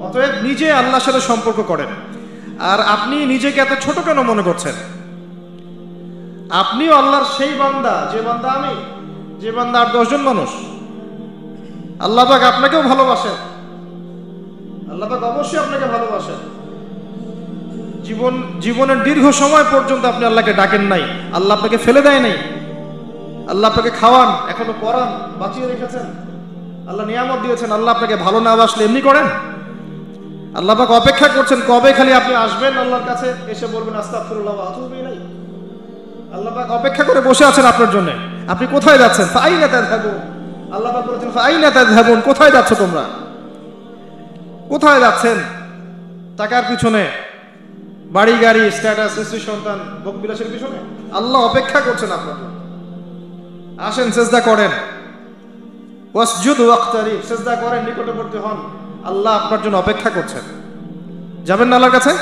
অতএব নিজে আল্লাহর সাথে সম্পর্ক করেন। আর আপনি নিজেকে এত ছোট কেন মনে করছেন? আপনিও আল্লাহর সেই বান্দা, যে বান্দা আমি, যে বান্দা আর দশজন মানুষ। আল্লাহ পাক আপনাকেও ভালোবাসেন। আল্লাহ পাক অবশ্যই আপনাকে ভালোবাসেন। জীবন, জীবনের দীর্ঘ সময় পর্যন্ত আপনি আল্লাহকে ডাকেন নাই। আল্লাহ আপনাকে ফেলে দেয় নাই। আল্লাহ আপনাকে খাওয়ান, এখনও পড়ান বাঁচিয়ে রেখেছেন। আল্লাহ নিয়ামত দিয়েছেন। আল্লাহ আপনাকে ভালো না বাসলে এমনি করেন? আল্লাহ পাক অপেক্ষা করছেন কবে খালি আপনি আসবেন? আল্লাহর কাছে এসে বলবেন, আস্তাগফিরুল্লাহ ওয়া আতুবু পাক অপেক্ষা করে বসে আছেন আপনার জন্য। আপনি কোথায় যাচ্ছেন? ফাইনা তাযহাবুন। আল্লাহ পাক বলেছেন কোথায় যাচ্ছ তোমরা? কোথায় যাচ্ছেন? টাকার পিছনে। বাড়ি, গাড়ি স্ট্যাটাস স্ত্রী, সন্তান বিলাসের পিছনে। আল্লাহ অপেক্ষা করছেন আপনার আসেন, সেজদা করেন। ওয়াসজুদ ওয়াক্তারি সেজদা করেন, নিকটবর্তী হন। আল্লাহ আপনার জন্য অপেক্ষা করছেন। যাবেন না আল্লাহর কাছে?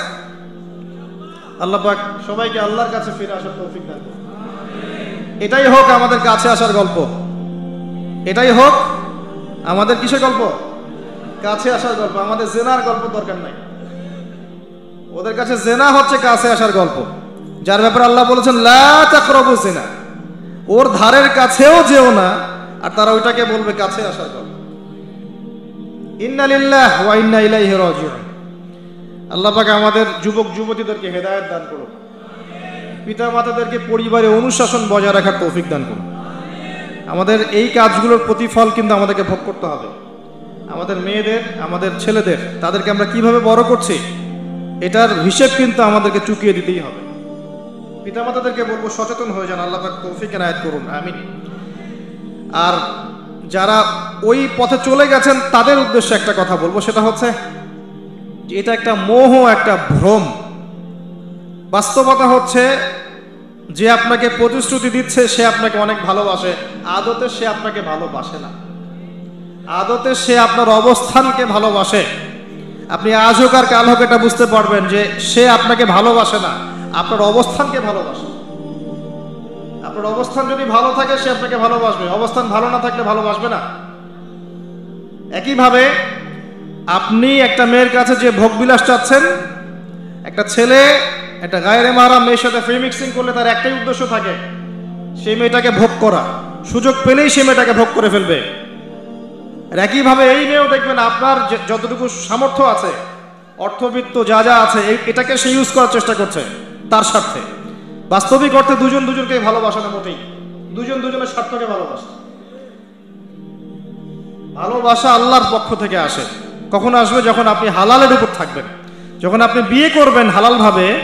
আল্লাহ পাক সবাইকে আল্লাহর কাছে ফিরে আসার তৌফিক দান। এটাই হোক আমাদের কাছে আসার গল্প। এটাই হোক আমাদের কিসের গল্প? কাছে আসার গল্প। আমাদের জেনার গল্প দরকার নাই। ওদের কাছে জেনা হচ্ছে কাছে আসার গল্প। যার ব্যাপারে আল্লাহ বলেছেন, লা তাকরাবু জেনা ওর ধারের কাছেও যেও না, আর তারা ওইটাকে বলবে কাছে আসার গল্প। ইন্না লিল্লাহ ওয়া ইন্না ইলাইহি রাজিউন। আল্লাহ আমাদের যুবক যুবতীদেরকে হেদায়েত দান করুন। পিতা মাতাদেরকে পরিবারে অনুশাসন বজায় রাখার তৌফিক দান করুন। আমাদের এই কাজগুলোর প্রতিফল কিন্তু আমাদেরকে ভোগ করতে হবে। আমাদের মেয়েদের, আমাদের ছেলেদের, তাদেরকে আমরা কীভাবে বড় করছি, এটার হিসেব কিন্তু আমাদেরকে চুকিয়ে দিতেই হবে। পিতামাতাদেরকে বলব, সচেতন হয়ে যান। আল্লাহ তৌফিক এনায়েত করুন। আমিন। আর যারা ওই পথে চলে গেছেন, তাদের উদ্দেশ্যে একটা কথা বলব, সেটা হচ্ছে এটা একটা মোহ, একটা ভ্রম। বাস্তবতা হচ্ছে যে আপনাকে প্রতিশ্রুতি দিচ্ছে, সে আপনাকে অনেক ভালোবাসে, আদতে সে আপনাকে ভালোবাসে না। আদতে সে আপনার অবস্থানকে ভালোবাসে। আপনি আজ হোক আর কাল হোক এটা বুঝতে পারবেন যে সে আপনাকে ভালোবাসে না, আপনার অবস্থানকে ভালোবাসে। আপনার অবস্থান যদি ভালো থাকে, সে আপনাকে ভালোবাসবে। অবস্থান ভালো না থাকলে ভালোবাসবে না। একইভাবে আপনি একটা মেয়ের কাছে যে ভোগবিলাস চাচ্ছেন, একটা ছেলে, একটা গায়ের মারা মেয়ের সাথে ফ্রি মিক্সিং করলে তার একটাই উদ্দেশ্য থাকে, সেই মেয়েটাকে ভোগ করা। সুযোগ পেলেই সে মেয়েটাকে ভোগ করে ফেলবে। আর একইভাবে এই মেয়েও দেখবেন আপনার যতটুকু সামর্থ্য আছে, অর্থবিত্ত যা যা আছে এটাকে সে ইউজ করার চেষ্টা করছে, তার স্বার্থে। বাস্তবিক অর্থে দুজন দুজনকে ভালোবাসে না মোটেই। দুজন দুজনের স্বার্থকে ভালোবাসে। ভালোবাসা আল্লাহর পক্ষ থেকে আসে। কখন আসবে? যখন আপনি হালালের উপর থাকবেন। যখন আপনি বিয়ে করবেন হালালভাবে,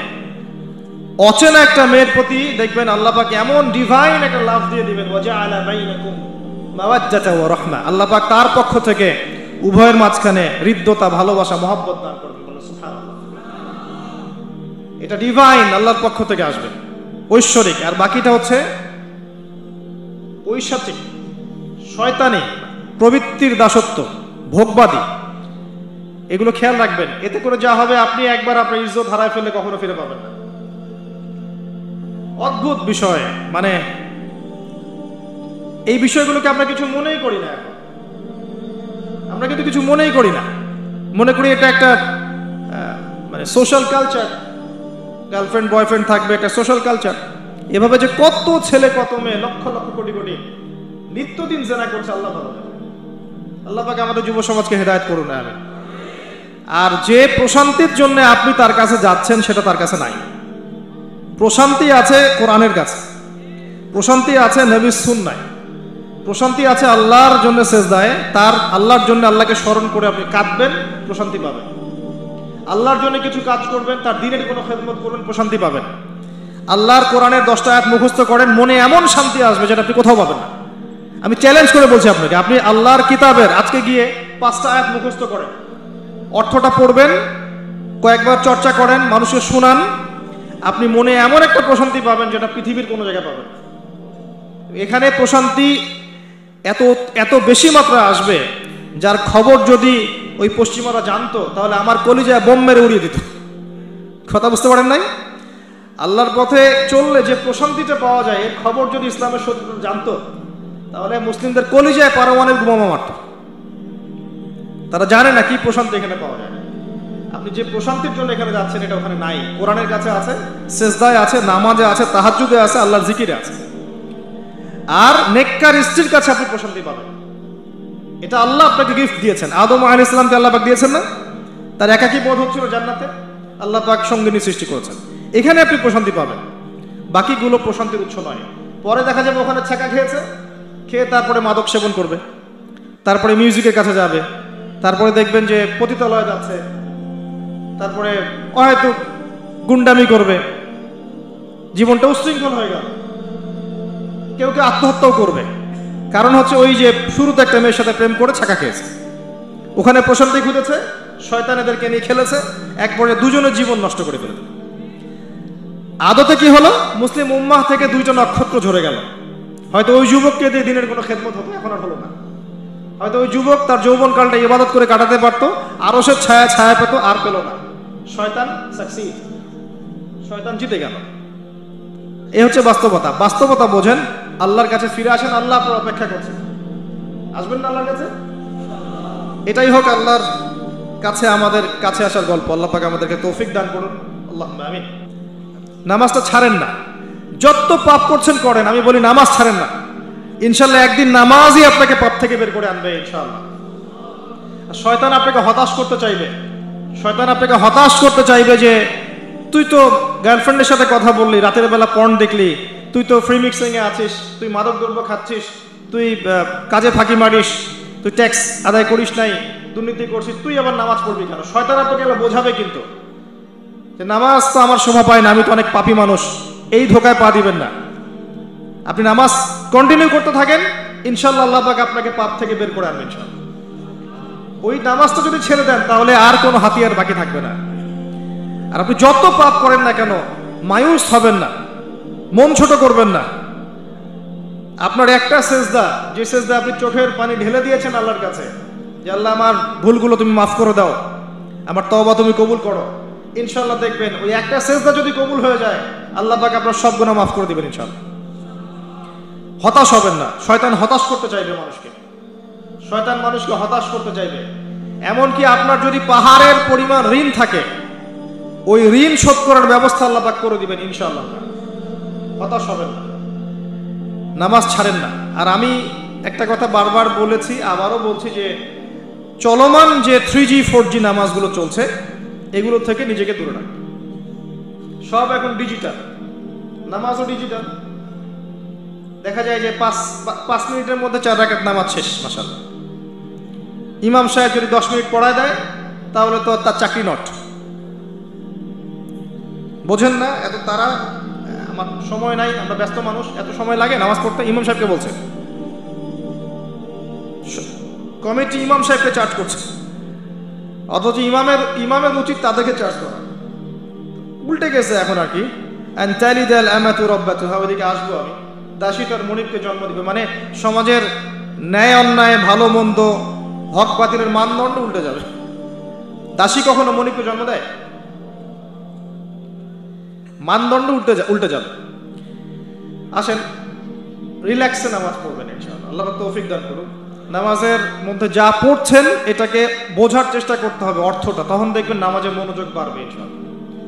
অচেনা একটা মেয়ের প্রতি দেখবেন আল্লাহ পাক এমন ডিভাইন একটা লাভ দিয়ে দিবেন, ওয়াজআলা বাইনাকুম মাওয়াজ্জাতা ওয়া আল্লাহ পাক তার পক্ষ থেকে উভয়ের মাঝখানে হৃদ্যতা, ভালোবাসা, মহব্বত দান করবেন। এটা ডিভাইন আল্লাহর পক্ষ থেকে আসবে। ঐশ্বরিক, আর বাকিটা হচ্ছে ঐশাচিক শয়তানি, প্রবৃত্তির দাসত্ব, ভোগবাদী। এগুলো খেয়াল রাখবেন। এতে করে যা হবে, আপনি একবার আপনার ইজ্জত হারায় ফেললে কখনো ফিরে পাবেন না। অদ্ভুত বিষয় মানে এই বিষয়গুলোকে আমরা কিছু মনেই করি না আমরা কিন্তু কিছু মনেই করি না। মনে করি এটা একটা মানে সোশ্যাল কালচার গার্লফ্রেন্ড বয়ফ্রেন্ড থাকবে, একটা সোশ্যাল কালচার এভাবে যে কত ছেলে, কত মেয়ে, লক্ষ লক্ষ কোটি কোটি নিত্যদিন জেনা করছে আল্লাহ আল্লাহ পাকে আমাদের যুব সমাজকে হেদায়ত করুন আমি আর যে প্রশান্তির জন্য আপনি তার কাছে যাচ্ছেন, সেটা তার কাছে নাই। প্রশান্তি আছে কোরআনের কাছে। প্রশান্তি আছে নবীর সুন্নায়। প্রশান্তি আছে আল্লাহর জন্য সেজদায়। তার আল্লাহর জন্য আল্লাহকে স্মরণ করে আপনি কাঁদবেন, প্রশান্তি পাবেন। আল্লাহর জন্য কিছু কাজ করবেন, তার দিনের কোনো খেদমত করবেন, প্রশান্তি পাবেন। আল্লাহর কোরআনের দশটা আয়াত মুখস্থ করেন, মনে এমন শান্তি আসবে যেটা আপনি কোথাও পাবেন না। আমি চ্যালেঞ্জ করে বলছি আপনাকে, আপনি আল্লাহর কিতাবের আজকে গিয়ে পাঁচটা আয়াত মুখস্থ করেন। অর্থটা পড়বেন, কয়েকবার চর্চা করেন, মানুষকে শোনান, আপনি মনে এমন একটা প্রশান্তি পাবেন যেটা পৃথিবীর কোনো জায়গায় পাবেন এখানে প্রশান্তি এত এত বেশি মাত্রায় আসবে, যার খবর যদি ওই পশ্চিমারা জানতো, তাহলে আমার কলিজায় বোম মেরে উড়িয়ে দিত। কথা বুঝতে পারেন নাই? আল্লাহর পথে চললে যে প্রশান্তিটা পাওয়া যায়, এর খবর যদি ইসলামের শত্রু জানতো, তাহলে মুসলিমদের কলিজায় পারমাণবিক বোমা মারত। তারা জানে না কি প্রশান্তি এখানে পাওয়া যায়। আপনি যে প্রশান্তির জন্য এখানে যাচ্ছেন, এটা ওখানে নাই। কোরআনের কাছে আছে, সেজদায় আছে, নামাজে আছে তাহাজুদে আছে, আল্লাহর জিকিরে আছে। আর নেককার স্ত্রীর কাছে আপনি প্রশান্তি পাবেন। এটা আল্লাহ আপনাকে গিফট দিয়েছেন। আদম আহ ইসলামকে আল্লাহ পাক দিয়েছেন না? তার একাকি বোধ হচ্ছিল জান্নাতে। আল্লাহ পাক সঙ্গিনী সৃষ্টি করেছেন। এখানে আপনি প্রশান্তি পাবেন। বাকিগুলো প্রশান্তির উৎস নয়। পরে দেখা যাবে ওখানে ছেঁকা খেয়েছে। খেয়ে তারপরে মাদক সেবন করবে। তারপরে মিউজিকের কাছে যাবে। তারপরে দেখবেন যে পতিতালয় যাচ্ছে। তারপরে হয়তো গুন্ডামি করবে। জীবনটা উশৃঙ্খল হয়ে গেল। কেউ কেউ আত্মহত্যাও করবে। কারণ হচ্ছে ওই যে শুরুতে একটা মেয়ের সাথে প্রেম করে ছাকা খেয়েছে। ওখানে প্রশান্তি খুঁজেছে, শয়তান এদেরকে নিয়ে খেলেছে, এক পর্যায়ে দুজনের জীবন নষ্ট করে ফেলে আদতে কি হলো? মুসলিম উম্মাহ থেকে দুইটা নক্ষত্র ঝরে গেল। হয়তো ওই যুবককে দিয়ে দিনের কোনো খেদমত হতো, এখন আর হলো না। হয়তো ওই যুবক তার যৌবন যৌবনকালটা ইবাদত করে কাটাতে পারতো আরও সে ছায়া ছায়া পেত, আর পেল না। শয়তান সাকসিড শয়তান জিতে গেল। এ হচ্ছে বাস্তবতা। বাস্তবতা বোঝেন আল্লাহর কাছে ফিরে আসেন, আল্লাহ আপনার অপেক্ষা করছেন। আসবেন না আল্লাহর কাছে? এটাই হোক আল্লাহর কাছে আমাদের কাছে আসার গল্প। আল্লাহ পাক আমাদেরকে তৌফিক দান করুন। আল্লাহ আমিন। নামাজটা ছাড়েন না। যত পাপ করছেন, করেন। আমি বলি নামাজ ছাড়েন না। ইনশাল্লাহ একদিন নামাজই আপনাকে পাপ থেকে বের করে আনবে, ইনশাল্লাহ। শয়তান আপনাকে হতাশ করতে চাইবে। শয়তান আপনাকে হতাশ করতে চাইবে যে, তুই তো গার্লফ্রেন্ডের সাথে কথা বললি, রাতের বেলা পণ দেখলি তুই তো ফ্রি মিক্সিংয়ে আছিস, তুই মাদক দ্রব্য খাচ্ছিস, তুই কাজে ফাঁকি মারিস, তুই ট্যাক্স আদায় করিস নাই, দুর্নীতি করছিস, তুই আবার নামাজ পড়বি কেন? শয়তান এগুলো বোঝাবে কিন্তু। যে নামাজ তো আমার শোভা পায় না, আমি তো অনেক পাপী মানুষ, এই ধোকায় পা দিবেন না। আপনি নামাজ কন্টিনিউ করতে থাকেন ইনশাল্লাহ আল্লাহ পাক আপনাকে পাপ থেকে বের করে আনবেন ইনশাল্লাহ ওই নামাজটা যদি ছেড়ে দেন, তাহলে আর কোনো হাতিয়ার বাকি থাকবে না। আর আপনি যত পাপ করেন না কেন, মায়ুস হবেন না। মন ছোট করবেন না। আপনার একটা সেজদা, যে সেজদা আপনি চোখের পানি ঢেলে দিয়েছেন আল্লাহর কাছে, যে আল্লাহ আমার ভুলগুলো তুমি মাফ করে দাও, আমার তওবা তুমি কবুল করো। ইনশাল্লাহ দেখবেন, ওই একটা সেজদা যদি কবুল হয়ে যায়, আল্লাহ পাক আপনার সব গুণা মাফ করে দিবেন ইনশাল্লাহ হতাশ হবেন না। শয়তান হতাশ করতে চাইবে মানুষকে। শয়তান মানুষকে হতাশ করতে চাইবে। এমনকি আপনার যদি পাহাড়ের পরিমাণ ঋণ থাকে, ওই ঋণ শোধ করার ব্যবস্থা আল্লাহ পাক করে দিবেন ইনশাআল্লাহ। হতাশ হবেন না। নামাজ ছাড়েন না। আর আমি একটা কথা বারবার বলেছি, আবারও বলছি যে চলমান যে থ্রি জি ফোর জি নামাজগুলো চলছে, এগুলো থেকে নিজেকে দূরে রাখবে সব এখন ডিজিটাল নামাজও ডিজিটাল দেখা যায় যে পাঁচ পাঁচ মিনিটের মধ্যে চার রাকাত নামাজ শেষ মাসাল ইমাম সাহেব যদি দশ মিনিট পড়ায় দেয়, তাহলে তো তার চাকরি নট বোঝেন না, এত তারা সময় নাই, আমরা ব্যস্ত মানুষ, এত সময় লাগে, নামাজ পড়তে ইমাম সাহেবকে বলছে। কমিটি ইমাম সাহেবকে চার্জ করছে। অথচ ইমামের ইমামের উচিত তাদেরকে চার্জ করা। উল্টে গেছে এখন আর কি। হ্যাঁ আসব আমি। দাসী তার মনিবকে জন্ম দিবে। মানে সমাজের ন্যায় অন্যায়, ভালো মন্দ, হক বাতিলের মানদণ্ড উল্টে যাবে। দাসী কখনো মনিবকে জন্ম দেয়? মানদণ্ড উল্টে উল্টে যাবে। আসেন রিল্যাক্সে নামাজ পড়বেন ইনশাআল্লাহ। আল্লাহ তৌফিক দান করুন নামাজের মধ্যে যা পড়ছেন, এটাকে বোঝার চেষ্টা করতে হবে অর্থটা। তখন দেখবেন নামাজে মনোযোগ বাড়বে ইনশাআল্লাহ।